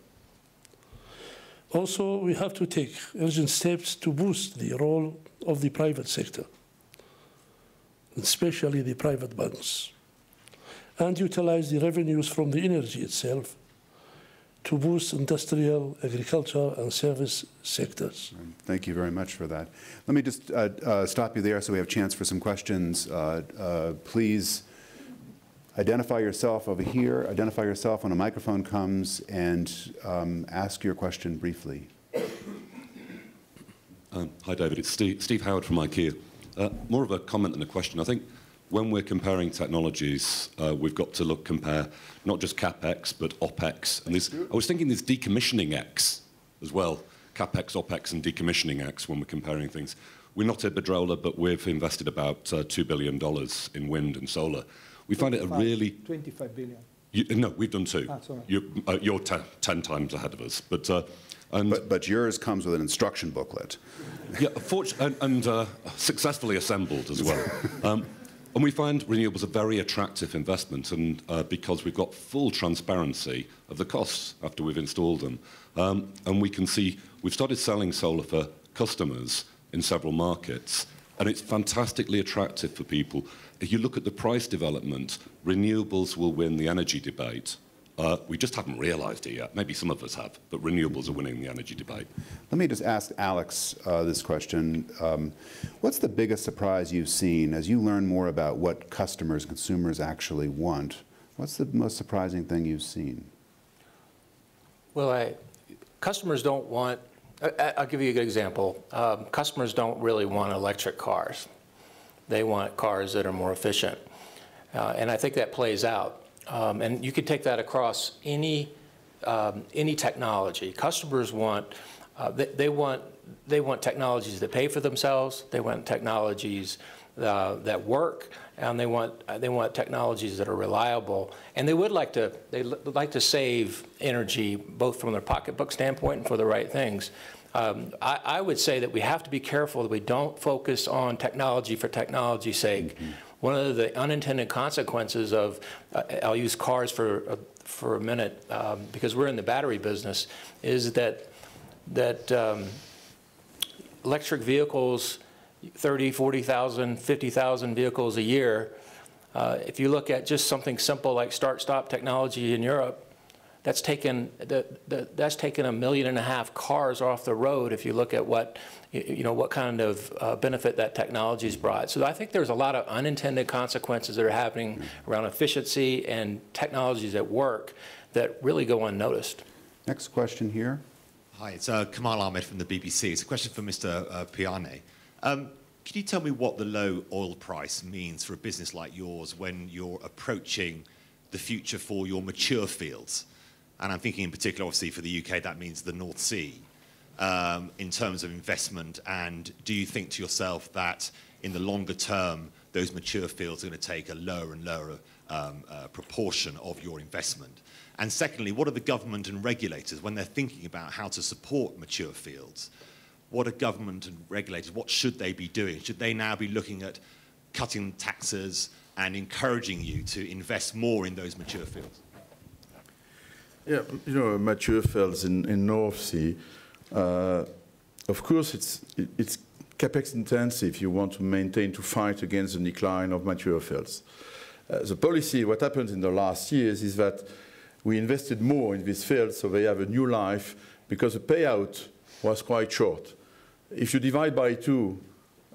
Also, we have to take urgent steps to boost the role of the private sector, especially the private banks, and utilize the revenues from the energy itself to boost industrial, agriculture, and service sectors. Thank you very much for that. Let me just uh, uh, stop you there so we have a chance for some questions. Uh, uh please identify yourself over here, identify yourself when a microphone comes, and um, ask your question briefly. Um, hi, David. It's Steve, Steve, Howard from IKEA. Uh, more of a comment than a question. I think when we're comparing technologies, uh, we've got to look compare not just capex but opex. And there's, I was thinking there's decommissioning X as well, capex, opex, and decommissioning X when we're comparing things. We're not at Iberdrola, but we've invested about uh, $2 billion in wind and solar. We find it a really... 25 billion. You, no, we've done two. Ah, sorry. You, uh, you're ten, 10 times ahead of us. But, uh, and but, but, yours comes with an instruction booklet. Yeah, and, and uh, successfully assembled as well. Um, and we find renewables a very attractive investment and uh, because we've got full transparency of the costs after we've installed them. Um, and we can see we've started selling solar for customers in several markets and it's fantastically attractive for people if you look at the price development, renewables will win the energy debate. Uh, we just haven't realized it yet. Maybe some of us have, but renewables are winning the energy debate. Let me just ask Alex uh, this question. Um, what's the biggest surprise you've seen as you learn more about what customers, consumers actually want? What's the most surprising thing you've seen? Well, I, customers don't want, I, will give you a good example. Um, customers don't really want electric cars. They want cars that are more efficient. Uh, and I think that plays out. Um, and you could take that across any um, any technology. Customers want, uh, they, they want, they want technologies that pay for themselves. They want technologies uh, that work, and they want uh, they want technologies that are reliable. And they would like to they like to save energy both from their pocketbook standpoint and for the right things. Um, I, I, would say that we have to be careful that we don't focus on technology for technology's sake. Mm -hmm. One of the unintended consequences of, uh, I'll use cars for, uh, for a minute um, because we're in the battery business, is that, that um, electric vehicles 30, 40,000, 50,000 vehicles a year. Uh, if you look at just something simple like start-stop technology in Europe, that's taken the, the, that's taken a million and a half cars off the road. If you look at what you know what kind of uh, benefit that technology's brought. So I think there's a lot of unintended consequences that are happening around efficiency and technologies at work that really go unnoticed. Next question here. Hi, it's uh, Kamal Ahmed from the BBC. It's a question for Mr. Uh, Pouyanné. Um, can you tell me what the low oil price means for a business like yours when you're approaching the future for your mature fields? And I'm thinking in particular, obviously, for the UK, that means the North Sea um, in terms of investment. And do you think to yourself that in the longer term, those mature fields are going to take a lower and lower um, uh, proportion of your investment? And secondly, what are the government and regulators when they're thinking about how to support mature fields? what are government and regulators, what should they be doing? Should they now be looking at cutting taxes and encouraging you to invest more in those mature fields? Yeah, you know, mature fields in, in North Sea, uh, of course it's, it's capex intensive you want to maintain to fight against the decline of mature fields. Uh, the policy, what happened in the last years is that we invested more in these fields so they have a new life because the payout was quite short if you divide by two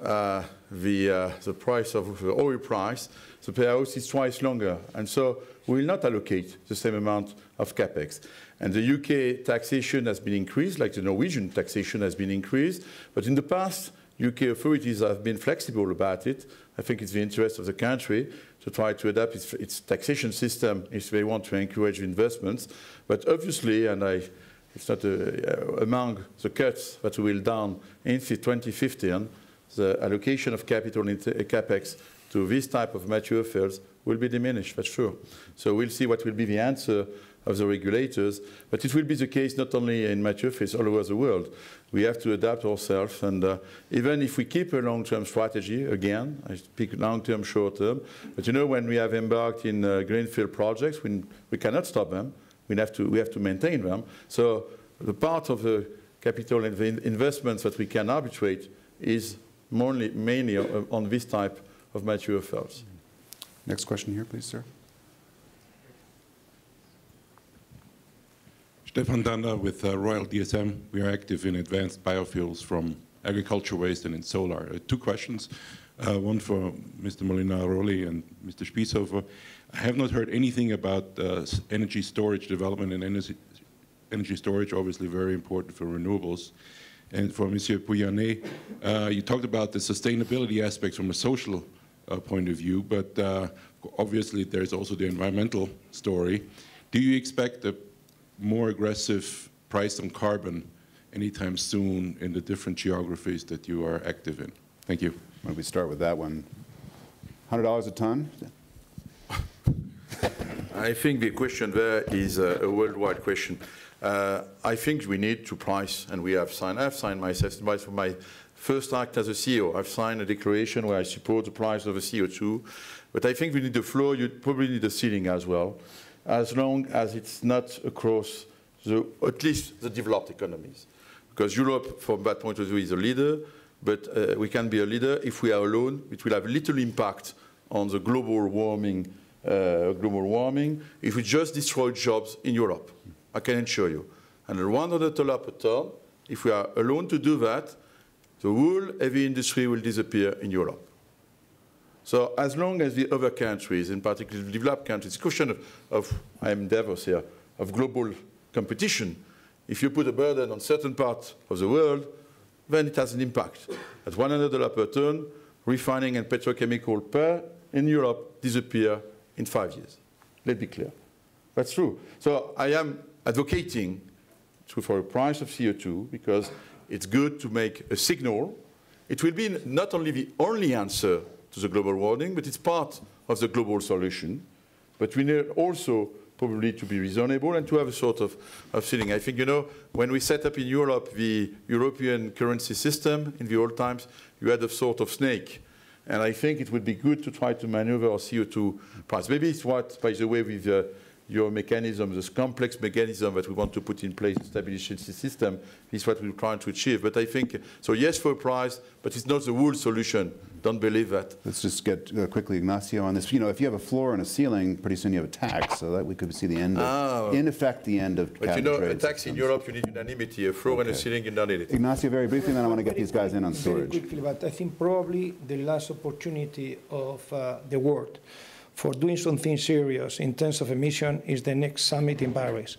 uh, the, uh, the price of the oil price, the payout is twice longer. And so we will not allocate the same amount of capex. And the UK taxation has been increased, like the Norwegian taxation has been increased. But in the past, UK authorities have been flexible about it. I think it's the interest of the country to try to adapt its, its taxation system if they want to encourage investments. But obviously, and I it's not a, uh, among the cuts that we will down in 2015, the allocation of capital into capex to this type of mature fields will be diminished, that's true. So we'll see what will be the answer of the regulators, but it will be the case not only in mature fields all over the world. We have to adapt ourselves, and uh, even if we keep a long-term strategy, again, I speak long-term, short-term, but you know, when we have embarked in uh, greenfield projects, we, we cannot stop them we have to, we have to maintain them. So the part of the capital investments that we can arbitrate is mainly, mainly on this type of mature fields. Next question here, please, sir. Stefan Tanda with uh, Royal DSM. We are active in advanced biofuels from agriculture waste and in solar. Uh, two questions, uh, one for Mr. Molinaroli and Mr. Spiesshofer. I have not heard anything about uh, energy storage development and energy, energy storage, obviously very important for renewables. And for Monsieur Pouyanné, uh, you talked about the sustainability aspects from a social uh, point of view, but obviously there's also the environmental story. Do you expect a more aggressive price on carbon anytime soon in the different geographies that you are active in? Thank you. Why don't we start with that one? $100 a ton? I think the question there is a, a worldwide question. Uh, I think we need to price, and we have signed, I've signed my myself for my first act as a CEO. I've signed a declaration where I support the price of a CO2, but I think we need the floor, you probably need the ceiling as well, as long as it's not across the, at least the developed economies. Because Europe, from that point of view, is a leader, but uh, we can be a leader if we are alone. It will have little impact on the global warming uh, global warming if we just destroy jobs in Europe. I can assure you. And at $100 per ton, if we are alone to do that, the whole heavy industry will disappear in Europe. So as long as the other countries, in particular the developed countries, question of, of I am Davos here, of global competition. If you put a burden on certain parts of the world, then it has an impact. At $100 per ton, refining and petrochemical per in Europe disappear in five years. Let's be clear. That's true. So I am, advocating to, for a price of CO2 because it's good to make a signal. It will be not only the only answer to the global warming, but it's part of the global solution. But we need also probably to be reasonable and to have a sort of, of feeling. I think, you know, when we set up in Europe the European currency system in the old times, you had a sort of snake. And I think it would be good to try to maneuver our CO2 price. Maybe it's what, by the way, with uh, your mechanism, this complex mechanism that we want to put in place, the stability system, is what we're trying to achieve. But I think, so yes for a price, but it's not the whole solution. Don't believe that. Let's just get uh, quickly Ignacio on this. You know, if you have a floor and a ceiling, pretty soon you have a tax, so that we could see the end of, Ah. in effect, the end of But you know, a trade tax in. Europe, you need unanimity. A floor and a ceiling, you don't need it. Ignacio, very briefly, then I want to get these guys in on storage. Very quickly, but I think probably the last opportunity of uh, the world for doing something serious in terms of emission is the next summit in Paris.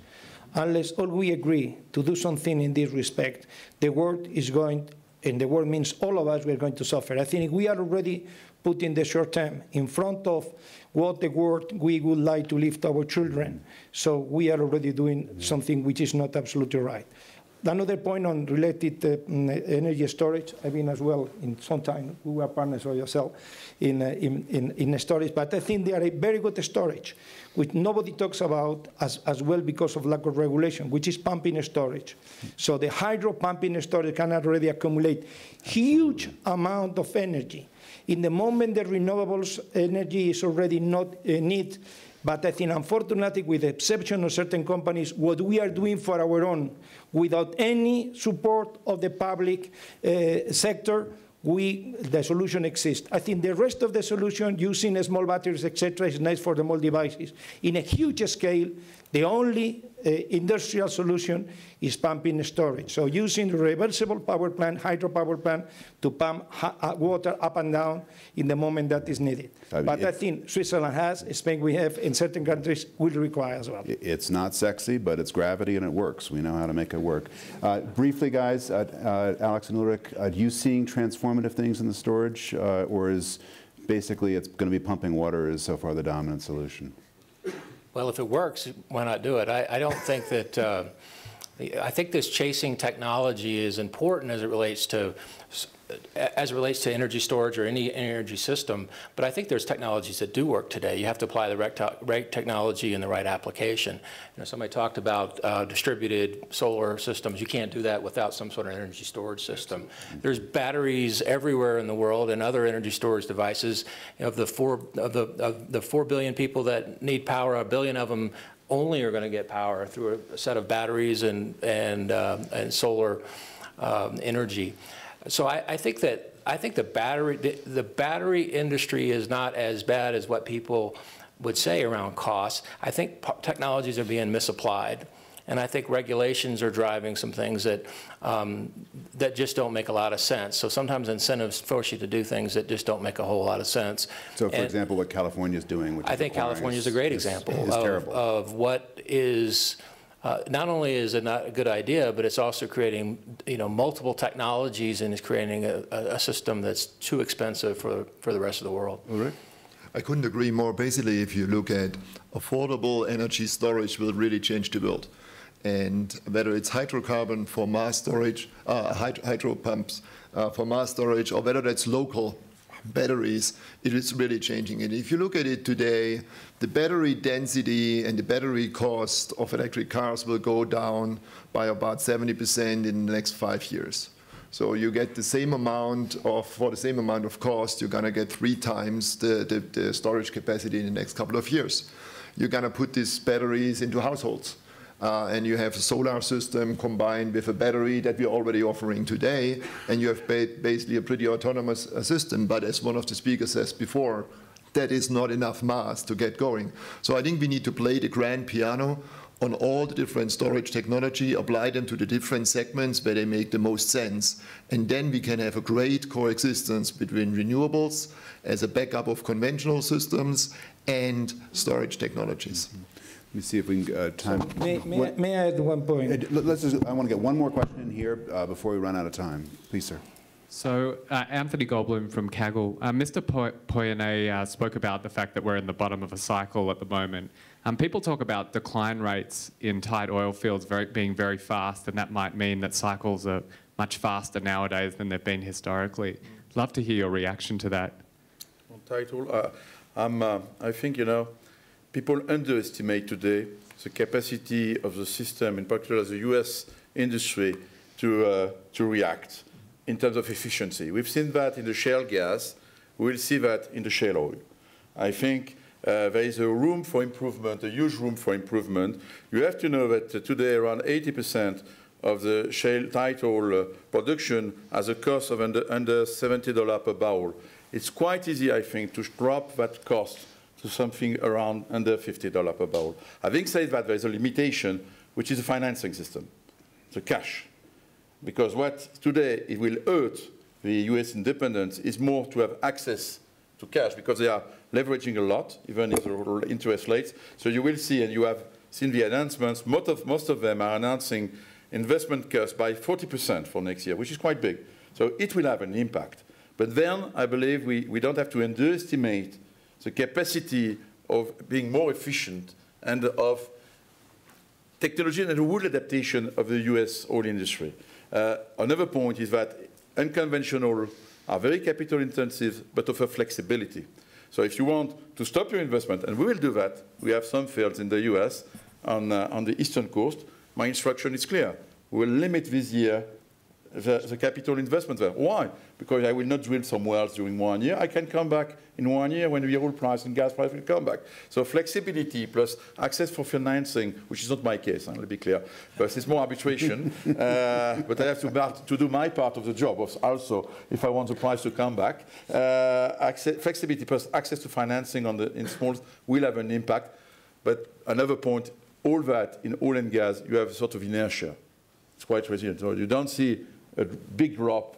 Unless all we agree to do something in this respect, the world is going, and the world means all of us, we're going to suffer. I think we are already putting the short term in front of what the world we would like to leave to our children. So we are already doing something which is not absolutely right. Another point on related uh, mm, energy storage, I mean as well in some time, we were partners of yourself in, uh, in, in, in storage, but I think they are a very good storage, which nobody talks about as, as well because of lack of regulation, which is pumping storage. So the hydro pumping storage can already accumulate huge amount of energy. In the moment the renewables energy is already not uh, need, but I think unfortunately, with the exception of certain companies, what we are doing for our own, without any support of the public uh, sector, we, the solution exists. I think the rest of the solution, using small batteries, etc., is nice for the small devices. In a huge scale, the only uh, industrial solution is pumping storage. So using reversible power plant, hydropower plant, to pump uh, water up and down in the moment that is needed. I but I think Switzerland has, Spain we have, and certain countries will require as well. It's not sexy, but it's gravity and it works. We know how to make it work. Uh, briefly, guys, uh, uh, Alex and Ulrich, are you seeing transformative things in the storage, uh, or is basically it's going to be pumping water is so far the dominant solution? Well, if it works, why not do it? I, I don't think that, uh, I think this chasing technology is important as it relates to, as it relates to energy storage or any energy system, but I think there's technologies that do work today. You have to apply the right, right technology in the right application. You know, somebody talked about uh, distributed solar systems. You can't do that without some sort of energy storage system. There's batteries everywhere in the world and other energy storage devices. You know, of the four of the of the four billion people that need power, a billion of them only are going to get power through a set of batteries and and uh, and solar um, energy. So I, I think that I think the battery the, the battery industry is not as bad as what people would say around costs. I think p- technologies are being misapplied. And I think regulations are driving some things that, um, that just don't make a lot of sense. So sometimes incentives force you to do things that just don't make a whole lot of sense. So, for And- example, what California is doing, which I think California is a great is- example is of, of what is, uh, not only is it not a good idea, but it's also creating, you know, multiple technologies and is creating a, a system that's too expensive for, for the rest of the world. I couldn't agree more. Basically, if you look at affordable energy storage will really change the world. And whether it's hydrocarbon for mass storage, uh, hyd- hydro pumps uh, for mass storage, or whether that's local batteries, it is really changing. And if you look at it today, the battery density and the battery cost of electric cars will go down by about 70% in the next five years. So you get the same amount of, for the same amount of cost, you're gonna get three times the, the, the storage capacity in the next couple of years. You're gonna put these batteries into households. Uh, and you have a solar system combined with a battery that we're already offering today, and you have ba- basically a pretty autonomous uh, system. But as one of the speakers says before, that is not enough mass to get going. So I think we need to play the grand piano on all the different storage technology, apply them to the different segments where they make the most sense. And then we can have a great coexistence between renewables as a backup of conventional systems and storage technologies. Let me see if we can, uh, time. May, may, I- may I add one point? Let- Let's just, I want to get one more question in here uh, before we run out of time. Please, sir. So, uh, Anthony Goldbloom from Kaggle. Uh, Mr. Po- Pouyanné uh, spoke about the fact that we're in the bottom of a cycle at the moment. Um, people talk about decline rates in tight oil fields very, being very fast, and that might mean that cycles are much faster nowadays than they've been historically. Love to hear your reaction to that. On title, uh, I'm, uh, I think, you know, people underestimate today the capacity of the system, in particular the US industry, to, uh, to react in terms of efficiency. We've seen that in the shale gas. We'll see that in the shale oil. I think uh, there is a room for improvement, a huge room for improvement. You have to know that uh, today around 80% of the shale tight oil uh, production has a cost of under, under $70 per barrel. It's quite easy, I think, to drop that cost to something around under $50 per barrel. Having said that, there is a limitation, which is the financing system, the cash. Because what today it will hurt the US independents is more to have access to cash because they are leveraging a lot, even if the interest rates. So you will see, and you have seen the announcements, most of, most of them are announcing investment cuts by 40% for next year, which is quite big. So it will have an impact. But then I believe we, we don't have to underestimate the capacity of being more efficient and of technology and rule adaptation of the US oil industry. Uh, another point is that unconventional are very capital intensive but offer flexibility. So if you want to stop your investment, and we will do that, we have some fields in the US on, uh, on the eastern coast, my instruction is clear. We will limit this year the, the, capital investment there. Why? Because I will not drill some wells during one year. I can come back in one year when the oil price and gas price will come back. So flexibility plus access for financing, which is not my case, let's be clear, but it's more arbitration. uh, but I have to, to, do my part of the job also if I want the price to come back. Uh, access, flexibility plus access to financing on the, in small will have an impact. But another point, all that in oil and gas, you have a sort of inertia. It's quite resilient. So you don't see a big drop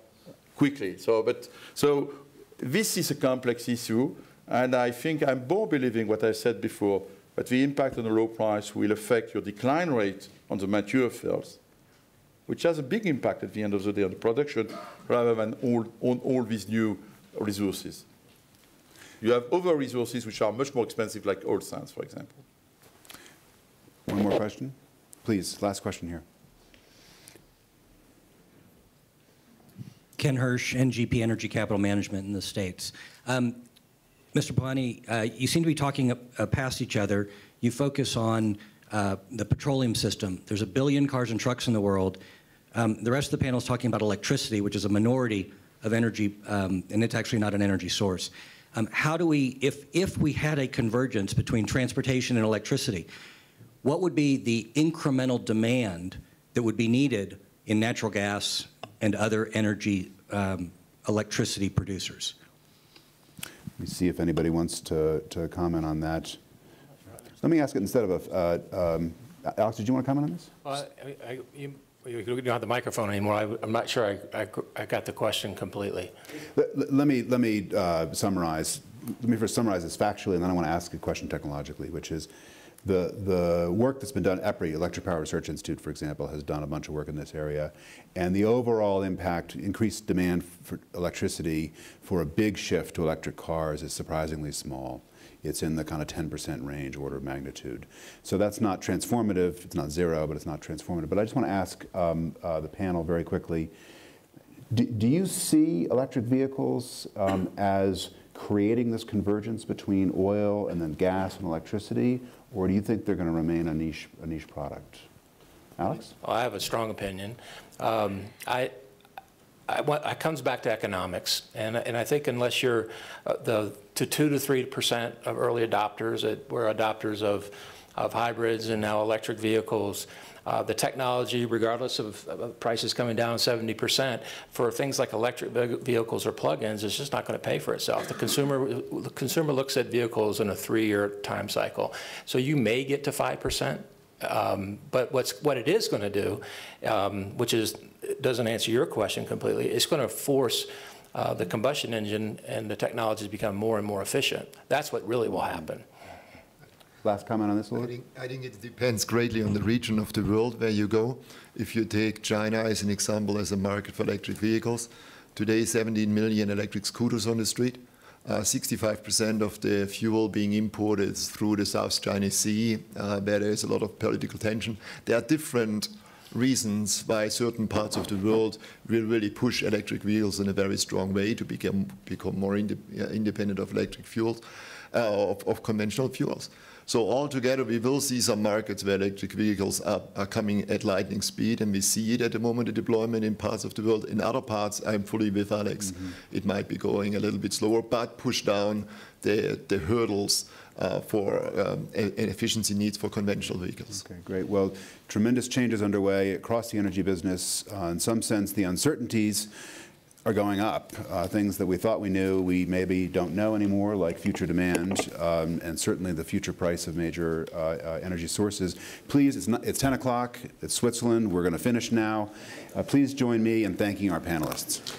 quickly. So, but, so this is a complex issue, and I think I'm more believing what I said before, that the impact on the low price will affect your decline rate on the mature fields, which has a big impact at the end of the day on the production, rather than all, on all these new resources. You have other resources which are much more expensive, like oil sands, for example. One more question? Please, last question here. Ken Hersh, NGP Energy Capital Management in the States. Um, Mr. Pouyanné, uh, you seem to be talking uh, past each other. You focus on uh, the petroleum system. There's a billion cars and trucks in the world. Um, the rest of the panel is talking about electricity, which is a minority of energy, um, and it's actually not an energy source. Um, how do we, if, if we had a convergence between transportation and electricity, what would be the incremental demand that would be needed in natural gas and other energy um, electricity producers. Let me see if anybody wants to, to comment on that. Let me ask it instead of a, uh, um, Alex, did you want to comment on this? Uh, I, you, you don't have the microphone anymore. I, am not sure I, I, I, got the question completely. Let, let me, let me uh, summarize. Let me first summarize this factually, and then I want to ask a question technologically, which is, the, the work that's been done, EPRI, Electric Power Research Institute, for example, has done a bunch of work in this area. And the overall impact, increased demand for electricity for a big shift to electric cars is surprisingly small. It's in the kind of 10% range, order of magnitude. So that's not transformative. It's not zero, but it's not transformative. But I just want to ask um, uh, the panel very quickly, do, do you see electric vehicles um, as creating this convergence between oil and then gas and electricity, or do you think they're going to remain a niche, a niche product? Alex? Well, I have a strong opinion. Um, I, I, it comes back to economics, and, and I think unless you're uh, the to two to three percent of early adopters, that we're adopters of of hybrids and now electric vehicles, uh, the technology, regardless of, of, prices coming down 70%, for things like electric vehicles or plug-ins, is just not going to pay for itself. The consumer, the consumer looks at vehicles in a three-year time cycle. So you may get to 5%, um, but what's, what it is going to do, um, which is doesn't answer your question completely, it's going to force uh, the combustion engine and the technology to become more and more efficient. That's what really will happen. Last comment on this, Lord? I think, I think it depends greatly on the region of the world where you go. If you take China as an example as a market for electric vehicles, today 17 million electric scooters on the street. uh, 65% of the fuel being imported through the South China Sea, uh, where there is a lot of political tension. There are different reasons why certain parts of the world will really push electric vehicles in a very strong way to become, become more inde independent of electric fuels, uh, of, of conventional fuels. So altogether, we will see some markets where electric vehicles are, are, coming at lightning speed, and we see it at the moment, the deployment in parts of the world. In other parts, I'm fully with Alex. Mm -hmm. It might be going a little bit slower, but push down the, the hurdles uh, for um, efficiency needs for conventional vehicles. Okay, great. Well, tremendous changes underway across the energy business. Uh, in some sense, the uncertainties are going up. Uh, things that we thought we knew, we maybe don't know anymore, like future demand um, and certainly the future price of major uh, uh, energy sources. Please, it's, not, it's 10 o'clock. It's Switzerland. We're going to finish now. Uh, please join me in thanking our panelists.